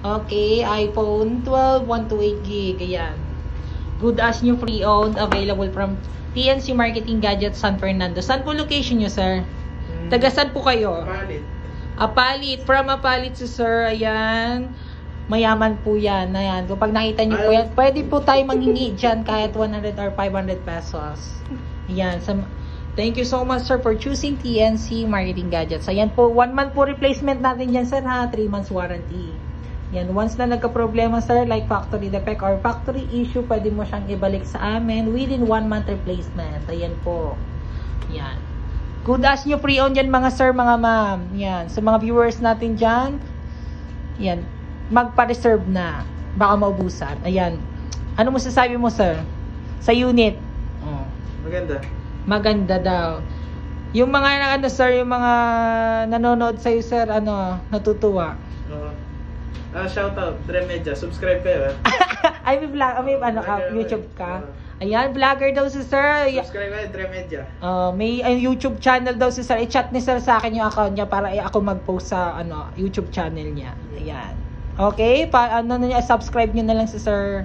Okay, iPhone 12, 128 gig. Ayan. Good as new pre-owned, available from TNC Marketing Gadget San Fernando. Saan po location nyo, sir? Taga saan po kayo? Palit. Apalit. From Apalit si sir. Ayan. Mayaman po yan. Ayan. Kapag nakita nyo po yan, pwede po tayo manghingi dyan kahit 100 or 500 pesos. Ayan. Sa, thank you so much, sir, for choosing TNC Marketing Gadgets. Ayan po, one month po replacement natin dyan, sir, ha? 3 months warranty. Yan, once na nagka-problema, sir, like factory defect or factory issue, pwede mo siyang ibalik sa amin within 1 month replacement. Ayan po. Yan. Good as nyo pre-owned yan mga sir, mga ma'am. Yan. Sa mga viewers natin dyan, yan. Magpa-reserve na. Baka maubusan. Ayan. Ano mo sasabi mo, sir? Sa unit. Oh. Maganda. Maganda daw. Yung mga ano sir, yung mga nanonood sa sir, ano, natutuwa. Oo. Ah, shout out, Dremedia. Subscribe kayo. ah. Ay, may vlog, may ano ka, YouTube ka. Ayan, vlogger daw si sir. Subscribe kayo, Dremedia. Uh, may ay, YouTube channel daw si sir. I-chat ni sir sa akin yung account niya para i- ako mag-post sa ano YouTube channel niya. Ayan. Okay, pa ano na niya, subscribe niyo na lang si sir.